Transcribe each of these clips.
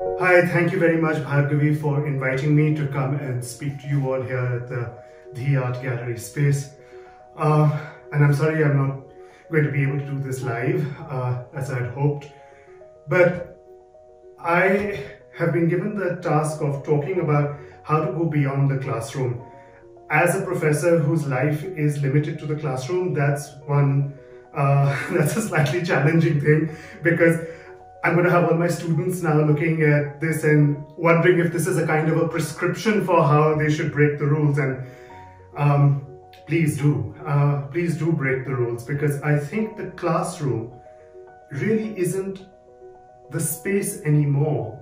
Hi, thank you very much, Bhargavi, for inviting me to come and speak to you all here at the Dhi Art Gallery space. Uh, and I'm sorry I'm not going to be able to do this live uh, as I had hoped. But I have been given the task of talking about how to go beyond the classroom. As a professor whose life is limited to the classroom, that's one, uh, that's a slightly challenging thing because I'm going to have all my students now looking at this and wondering if this is a kind of a prescription for how they should break the rules. And um, please do, uh, please do break the rules because I think the classroom really isn't the space anymore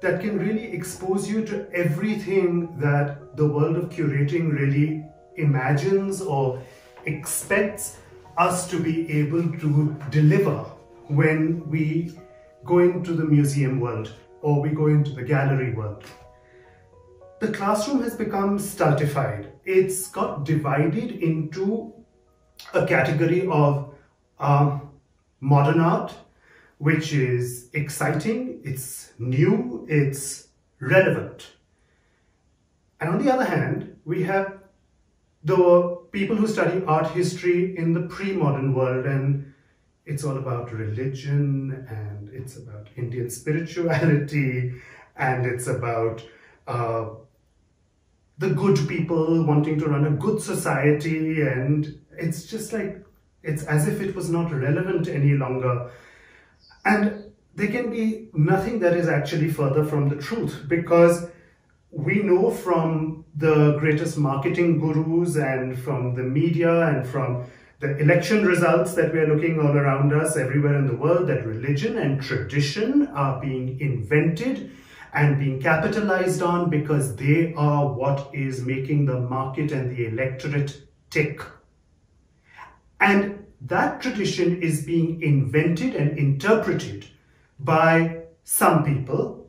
that can really expose you to everything that the world of curating really imagines or expects us to be able to deliver when we go into the museum world or we go into the gallery world. The classroom has become stultified. It's got divided into a category of um, modern art, which is exciting, it's new, it's relevant. And on the other hand, we have the people who study art history in the pre-modern world and it's all about religion and it's about Indian spirituality and it's about uh, the good people wanting to run a good society and it's just like it's as if it was not relevant any longer. And there can be nothing that is actually further from the truth because we know from the greatest marketing gurus and from the media and from the election results that we are looking all around us everywhere in the world that religion and tradition are being invented and being capitalized on because they are what is making the market and the electorate tick. And that tradition is being invented and interpreted by some people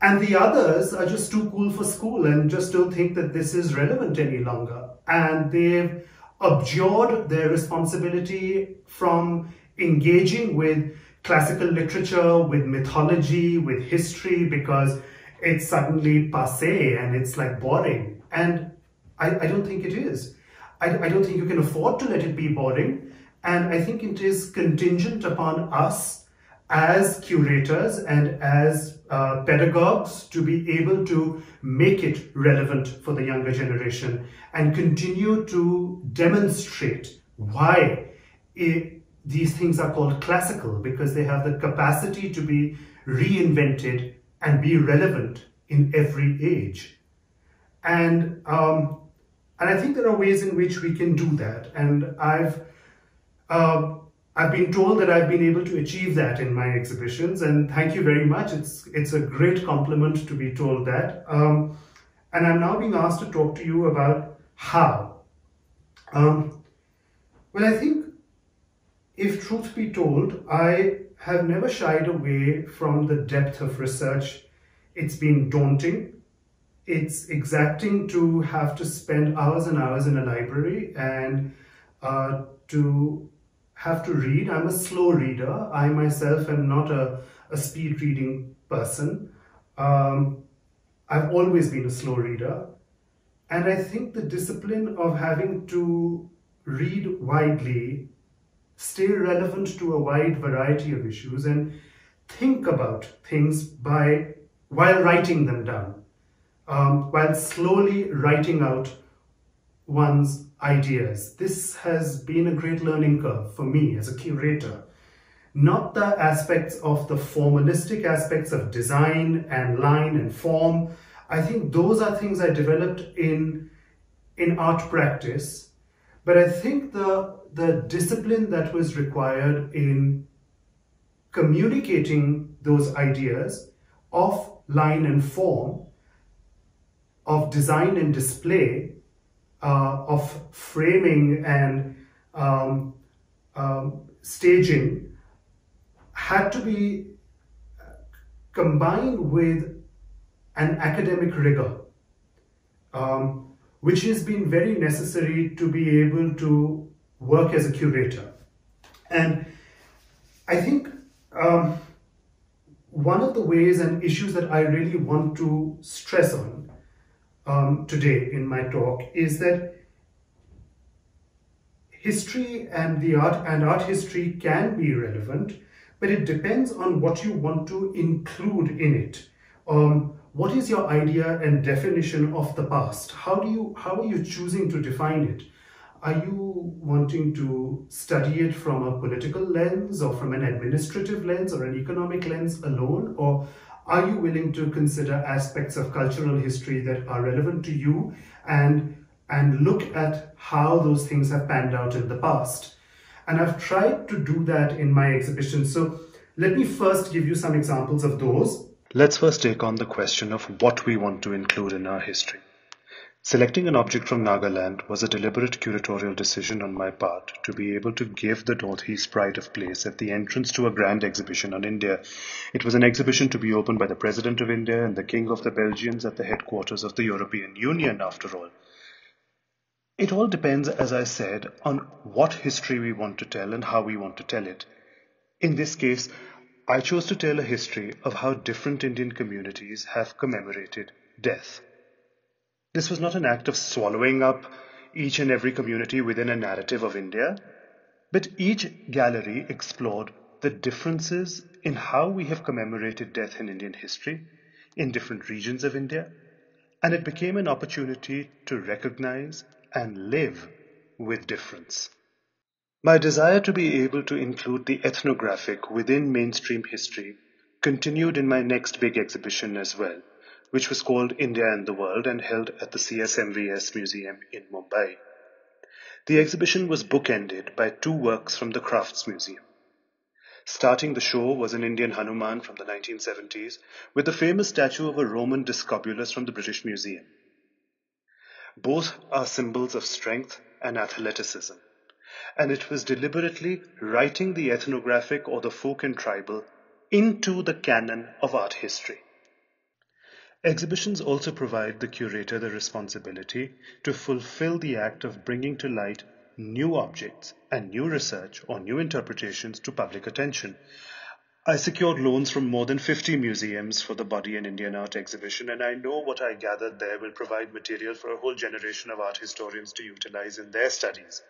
and the others are just too cool for school and just don't think that this is relevant any longer. And they've abjured their responsibility from engaging with classical literature, with mythology, with history, because it's suddenly passe and it's like boring. And I, I don't think it is. I, I don't think you can afford to let it be boring. And I think it is contingent upon us as curators and as uh, pedagogues to be able to make it relevant for the younger generation and continue to demonstrate why it, these things are called classical because they have the capacity to be reinvented and be relevant in every age. And, um, and I think there are ways in which we can do that. And I've uh, I've been told that I've been able to achieve that in my exhibitions and thank you very much. It's, it's a great compliment to be told that. Um, and I'm now being asked to talk to you about how. Um, well, I think if truth be told, I have never shied away from the depth of research. It's been daunting. It's exacting to have to spend hours and hours in a library and uh, to have to read. I'm a slow reader. I myself am not a, a speed reading person. Um, I've always been a slow reader. And I think the discipline of having to read widely, stay relevant to a wide variety of issues, and think about things by while writing them down, um, while slowly writing out one's ideas. This has been a great learning curve for me as a curator. Not the aspects of the formalistic aspects of design and line and form. I think those are things I developed in, in art practice. But I think the, the discipline that was required in communicating those ideas of line and form, of design and display, uh, of framing and um, um, staging had to be combined with an academic rigor, um, which has been very necessary to be able to work as a curator. And I think um, one of the ways and issues that I really want to stress on um, today in my talk is that history and the art and art history can be relevant, but it depends on what you want to include in it. Um, what is your idea and definition of the past? How do you how are you choosing to define it? Are you wanting to study it from a political lens or from an administrative lens or an economic lens alone? Or are you willing to consider aspects of cultural history that are relevant to you and, and look at how those things have panned out in the past? And I've tried to do that in my exhibition. So let me first give you some examples of those. Let's first take on the question of what we want to include in our history. Selecting an object from Nagaland was a deliberate curatorial decision on my part to be able to give the Northeast pride of place at the entrance to a grand exhibition on India. It was an exhibition to be opened by the President of India and the King of the Belgians at the headquarters of the European Union, after all. It all depends, as I said, on what history we want to tell and how we want to tell it. In this case, I chose to tell a history of how different Indian communities have commemorated death. This was not an act of swallowing up each and every community within a narrative of India, but each gallery explored the differences in how we have commemorated death in Indian history in different regions of India, and it became an opportunity to recognize and live with difference. My desire to be able to include the ethnographic within mainstream history continued in my next big exhibition as well which was called India and the World and held at the CSMVS Museum in Mumbai. The exhibition was bookended by two works from the Crafts Museum. Starting the show was an Indian Hanuman from the 1970s with the famous statue of a Roman Discobolus from the British Museum. Both are symbols of strength and athleticism, and it was deliberately writing the ethnographic or the folk and tribal into the canon of art history. Exhibitions also provide the curator the responsibility to fulfill the act of bringing to light new objects and new research or new interpretations to public attention. I secured loans from more than 50 museums for the Body and Indian Art exhibition, and I know what I gathered there will provide material for a whole generation of art historians to utilize in their studies.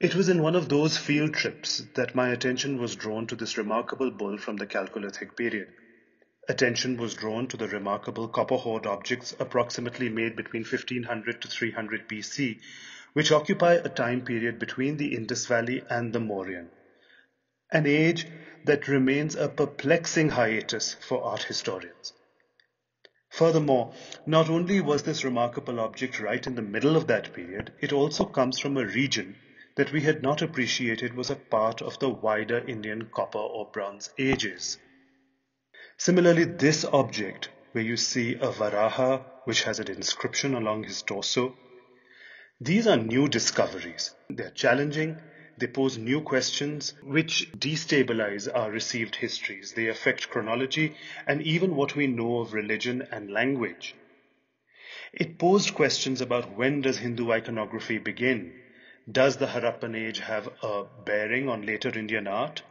It was in one of those field trips that my attention was drawn to this remarkable bull from the Chalcolithic period. Attention was drawn to the remarkable copper hoard objects approximately made between 1500 to 300 BC, which occupy a time period between the Indus Valley and the Mauryan. An age that remains a perplexing hiatus for art historians. Furthermore, not only was this remarkable object right in the middle of that period, it also comes from a region that we had not appreciated was a part of the wider Indian copper or bronze ages. Similarly, this object, where you see a Varaha which has an inscription along his torso, these are new discoveries. They're challenging, they pose new questions which destabilize our received histories. They affect chronology and even what we know of religion and language. It posed questions about when does Hindu iconography begin? Does the Harappan age have a bearing on later Indian art?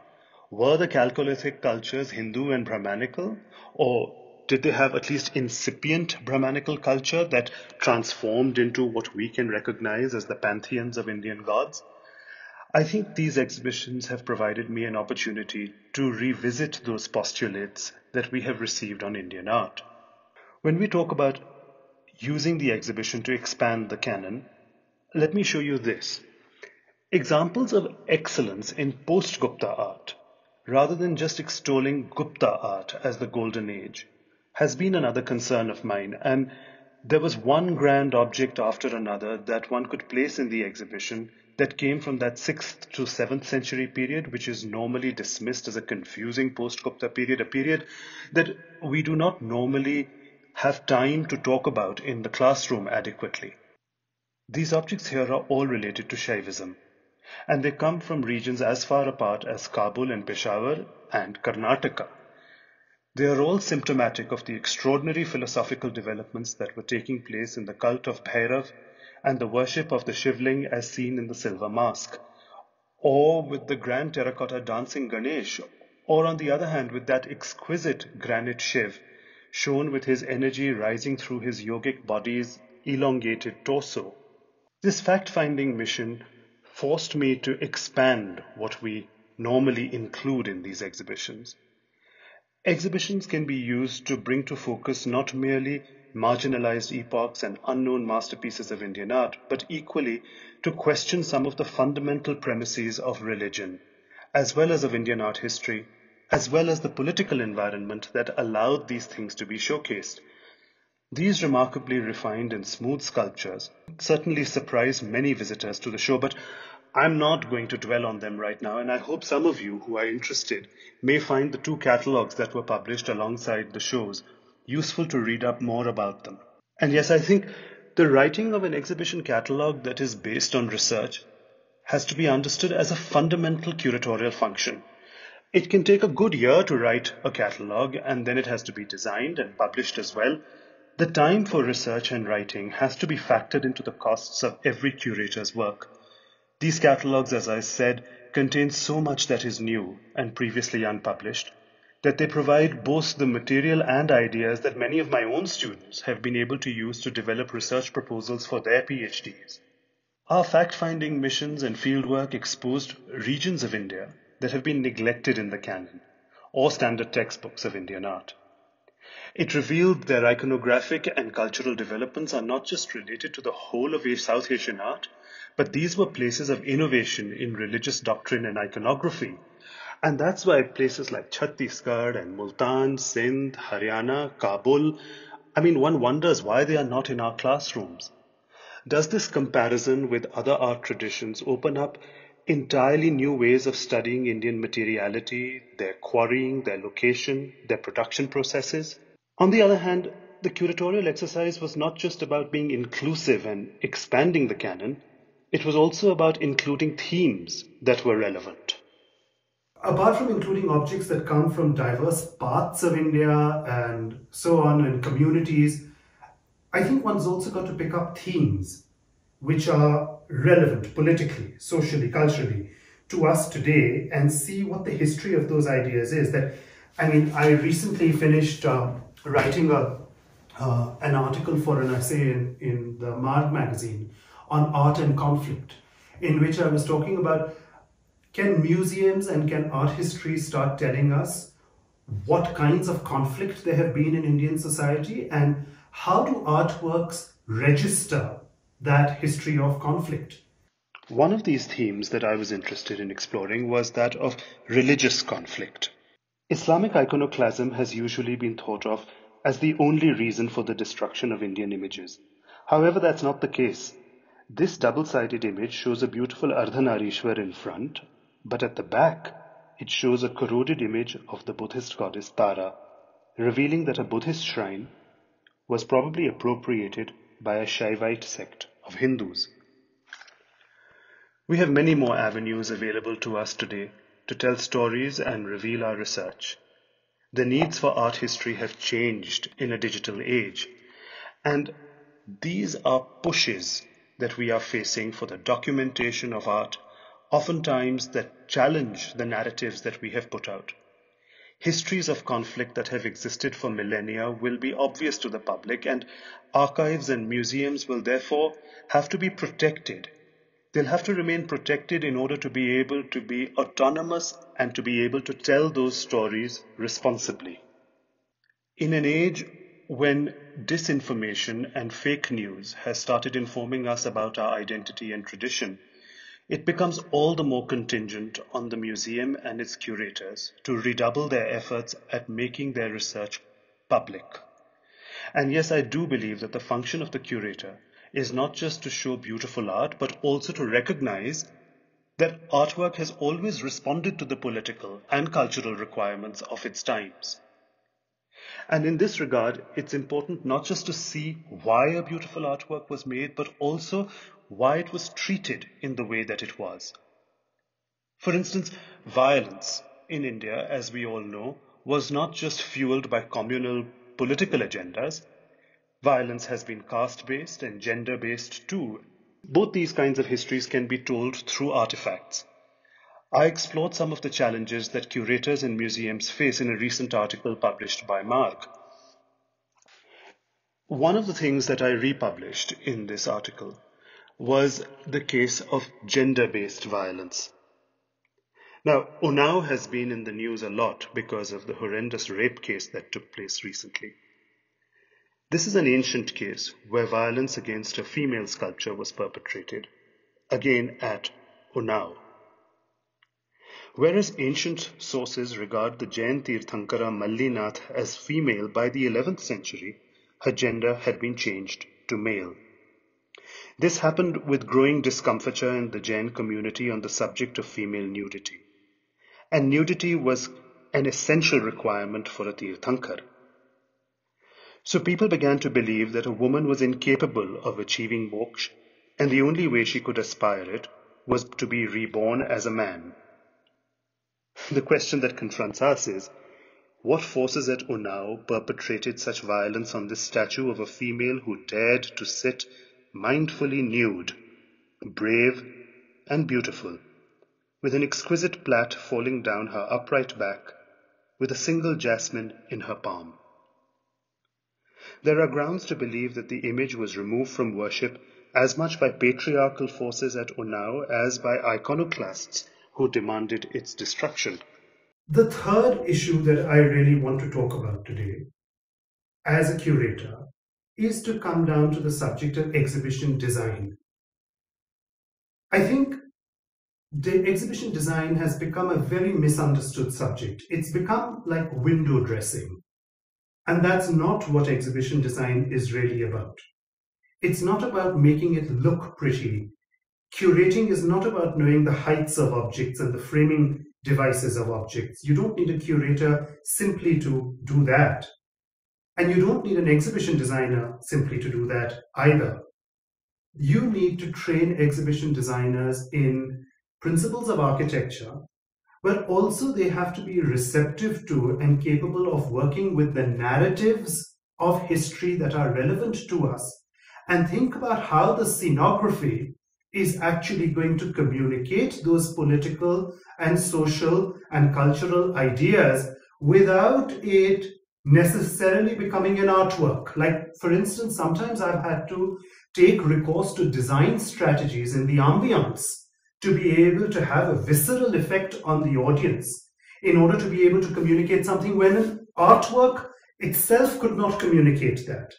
Were the Chalcolithic cultures Hindu and Brahmanical, or did they have at least incipient Brahmanical culture that transformed into what we can recognize as the pantheons of Indian gods? I think these exhibitions have provided me an opportunity to revisit those postulates that we have received on Indian art. When we talk about using the exhibition to expand the canon, let me show you this. Examples of excellence in post-Gupta art rather than just extolling Gupta art as the golden age, has been another concern of mine, and there was one grand object after another that one could place in the exhibition that came from that 6th to 7th century period, which is normally dismissed as a confusing post Gupta period, a period that we do not normally have time to talk about in the classroom adequately. These objects here are all related to Shaivism and they come from regions as far apart as Kabul and Peshawar and Karnataka. They are all symptomatic of the extraordinary philosophical developments that were taking place in the cult of Bhairav and the worship of the Shivling as seen in the silver mask, or with the grand terracotta dancing Ganesh, or on the other hand, with that exquisite granite Shiv, shown with his energy rising through his yogic body's elongated torso. This fact finding mission forced me to expand what we normally include in these exhibitions. Exhibitions can be used to bring to focus not merely marginalized epochs and unknown masterpieces of Indian art, but equally to question some of the fundamental premises of religion, as well as of Indian art history, as well as the political environment that allowed these things to be showcased. These remarkably refined and smooth sculptures certainly surprise many visitors to the show, but I'm not going to dwell on them right now, and I hope some of you who are interested may find the two catalogues that were published alongside the shows useful to read up more about them. And yes, I think the writing of an exhibition catalogue that is based on research has to be understood as a fundamental curatorial function. It can take a good year to write a catalogue and then it has to be designed and published as well. The time for research and writing has to be factored into the costs of every curator's work. These catalogues, as I said, contain so much that is new and previously unpublished that they provide both the material and ideas that many of my own students have been able to use to develop research proposals for their PhDs. Our fact finding missions and fieldwork exposed regions of India that have been neglected in the canon or standard textbooks of Indian art. It revealed their iconographic and cultural developments are not just related to the whole of South Asian art, but these were places of innovation in religious doctrine and iconography. And that's why places like Chhattisgarh and Multan, Sindh, Haryana, Kabul, I mean, one wonders why they are not in our classrooms. Does this comparison with other art traditions open up entirely new ways of studying Indian materiality, their quarrying, their location, their production processes. On the other hand, the curatorial exercise was not just about being inclusive and expanding the canon, it was also about including themes that were relevant. Apart from including objects that come from diverse parts of India and so on and communities, I think one's also got to pick up themes which are relevant politically, socially, culturally to us today and see what the history of those ideas is. That I mean, I recently finished uh, writing a uh, an article for an essay in, in the Marg magazine on art and conflict, in which I was talking about can museums and can art history start telling us what kinds of conflict there have been in Indian society and how do artworks register that history of conflict. One of these themes that I was interested in exploring was that of religious conflict. Islamic iconoclasm has usually been thought of as the only reason for the destruction of Indian images. However, that's not the case. This double-sided image shows a beautiful Ardhanarishwar in front, but at the back, it shows a corroded image of the Buddhist goddess Tara, revealing that a Buddhist shrine was probably appropriated by a Shaivite sect of Hindus. We have many more avenues available to us today to tell stories and reveal our research. The needs for art history have changed in a digital age, and these are pushes that we are facing for the documentation of art, oftentimes that challenge the narratives that we have put out. Histories of conflict that have existed for millennia will be obvious to the public, and archives and museums will therefore have to be protected. They'll have to remain protected in order to be able to be autonomous and to be able to tell those stories responsibly. In an age when disinformation and fake news has started informing us about our identity and tradition, it becomes all the more contingent on the museum and its curators to redouble their efforts at making their research public. And yes, I do believe that the function of the curator is not just to show beautiful art, but also to recognize that artwork has always responded to the political and cultural requirements of its times. And in this regard, it's important not just to see why a beautiful artwork was made, but also why it was treated in the way that it was. For instance, violence in India, as we all know, was not just fueled by communal political agendas. Violence has been caste based and gender based too. Both these kinds of histories can be told through artifacts. I explored some of the challenges that curators and museums face in a recent article published by Marg. One of the things that I republished in this article was the case of gender based violence. Now, Unnao has been in the news a lot because of the horrendous rape case that took place recently. This is an ancient case where violence against a female sculpture was perpetrated, again at Unnao. Whereas ancient sources regard the Jain Tirthankara Mallinath as female by the 11th century, her gender had been changed to male. This happened with growing discomfiture in the Jain community on the subject of female nudity. And nudity was an essential requirement for a Tirthankar. So people began to believe that a woman was incapable of achieving moksha, and the only way she could aspire it was to be reborn as a man. The question that confronts us is what forces at Unnao perpetrated such violence on this statue of a female who dared to sit mindfully nude, brave and beautiful, with an exquisite plait falling down her upright back, with a single jasmine in her palm? There are grounds to believe that the image was removed from worship as much by patriarchal forces at Unnao as by iconoclasts who demanded its destruction. The third issue that I really want to talk about today, as a curator, is to come down to the subject of exhibition design. I think the exhibition design has become a very misunderstood subject. It's become like window dressing. And that's not what exhibition design is really about. It's not about making it look pretty. Curating is not about knowing the heights of objects and the framing devices of objects. You don't need a curator simply to do that. And you don't need an exhibition designer simply to do that either. You need to train exhibition designers in principles of architecture, but also they have to be receptive to and capable of working with the narratives of history that are relevant to us and think about how the scenography is actually going to communicate those political and social and cultural ideas without it necessarily becoming an artwork. Like, for instance, sometimes I've had to take recourse to design strategies in the ambience to be able to have a visceral effect on the audience in order to be able to communicate something when an artwork itself could not communicate that.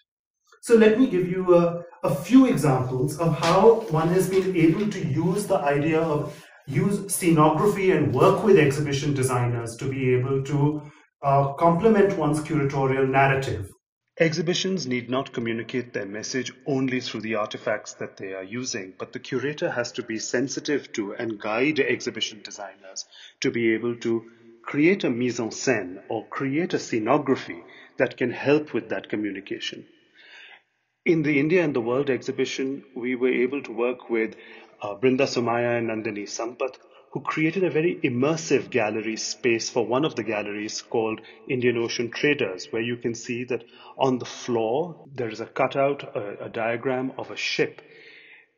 So let me give you a, a few examples of how one has been able to use the idea of use scenography and work with exhibition designers to be able to uh, complement one's curatorial narrative. Exhibitions need not communicate their message only through the artifacts that they are using, but the curator has to be sensitive to and guide exhibition designers to be able to create a mise en scène or create a scenography that can help with that communication. In the India and the World exhibition, we were able to work with uh, Brinda Somaya and Nandini Sampat, who created a very immersive gallery space for one of the galleries called Indian Ocean Traders, where you can see that on the floor there is a cutout, a, a diagram of a ship.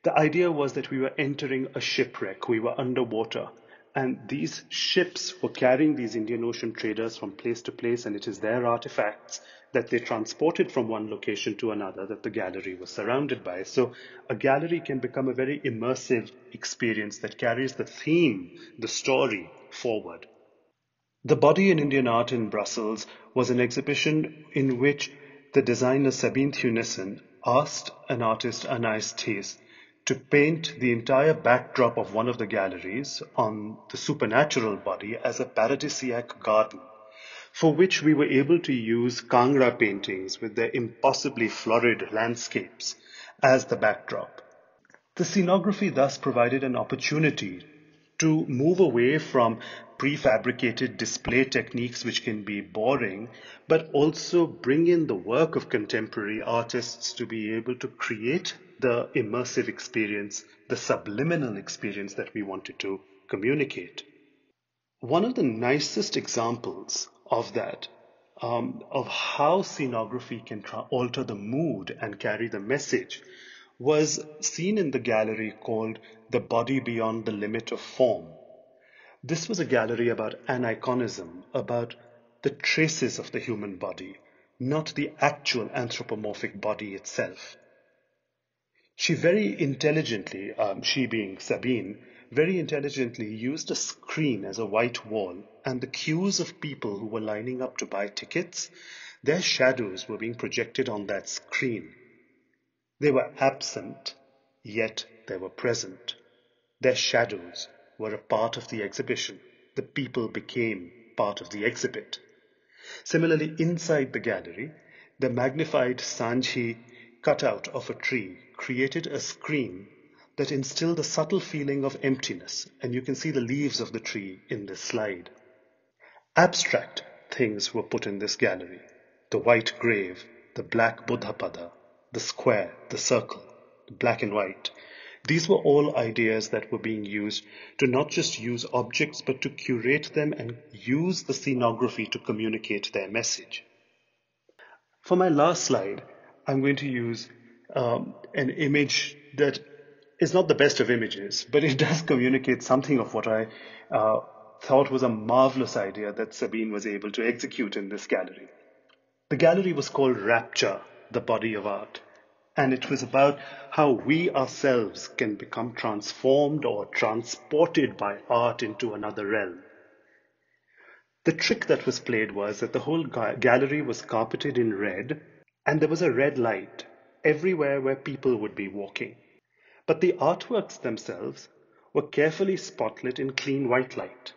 The idea was that we were entering a shipwreck, we were underwater. And these ships were carrying these Indian Ocean traders from place to place, and it is their artifacts that they transported from one location to another that the gallery was surrounded by. So a gallery can become a very immersive experience that carries the theme, the story forward. The Body in Indian Art in Brussels was an exhibition in which the designer Sabine Theunissen asked an artist, Anais Thies, to paint the entire backdrop of one of the galleries on the supernatural body as a paradisiac garden for which we were able to use Kangra paintings with their impossibly florid landscapes as the backdrop. The scenography thus provided an opportunity to move away from prefabricated display techniques which can be boring, but also bring in the work of contemporary artists to be able to create the immersive experience, the subliminal experience that we wanted to communicate. One of the nicest examples of that, um, of how scenography can tra- alter the mood and carry the message, was seen in the gallery called The Body Beyond the Limit of Form. This was a gallery about aniconism, about the traces of the human body, not the actual anthropomorphic body itself. She very intelligently, um, she being Sabine, very intelligently used a screen as a white wall, and the queues of people who were lining up to buy tickets, their shadows were being projected on that screen. They were absent, yet they were present. Their shadows were a part of the exhibition. The people became part of the exhibit. Similarly, inside the gallery, the magnified Sanji cutout of a tree created a screen that instilled a subtle feeling of emptiness, and you can see the leaves of the tree in this slide. Abstract things were put in this gallery the white grave, the black Buddhapada, the square, the circle, the black and white. These were all ideas that were being used to not just use objects, but to curate them and use the scenography to communicate their message. For my last slide, I'm going to use um, an image that is not the best of images, but it does communicate something of what I uh, thought was a marvelous idea that Sabine was able to execute in this gallery. The gallery was called Rapture, the Body of Art, and it was about how we ourselves can become transformed or transported by art into another realm. The trick that was played was that the whole ga- gallery was carpeted in red, and there was a red light everywhere where people would be walking. But the artworks themselves were carefully spotlit in clean white light.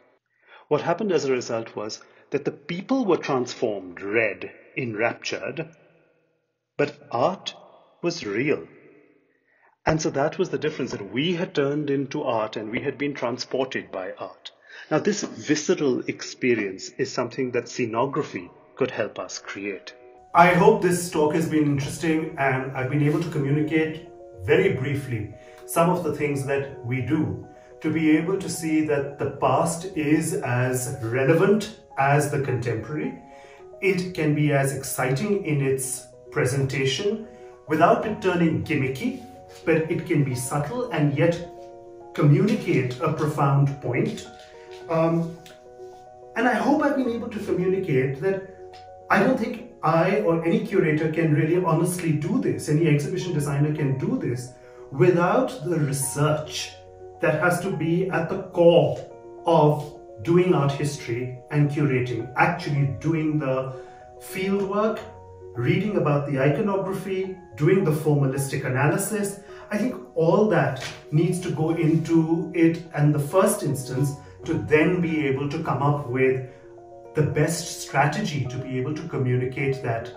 What happened as a result was that the people were transformed red, enraptured, but art was real. And so that was the difference that we had turned into art and we had been transported by art. Now, this visceral experience is something that scenography could help us create. I hope this talk has been interesting and I've been able to communicate very briefly some of the things that we do to be able to see that the past is as relevant as the contemporary. It can be as exciting in its presentation without it turning gimmicky, but it can be subtle and yet communicate a profound point. Um, and I hope I've been able to communicate that I don't think I or any curator can really honestly do this, any exhibition designer can do this without the research that has to be at the core of doing art history and curating, actually doing the field work, reading about the iconography, doing the formalistic analysis. I think all that needs to go into it and the first instance to then be able to come up with the best strategy to be able to communicate that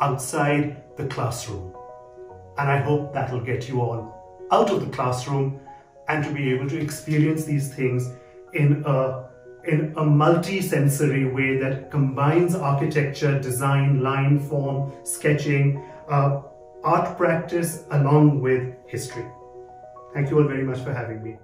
outside the classroom. And I hope that'll get you all out of the classroom and to be able to experience these things in a in a multi-sensory way that combines architecture, design, line form, sketching, uh, art practice along with history. Thank you all very much for having me.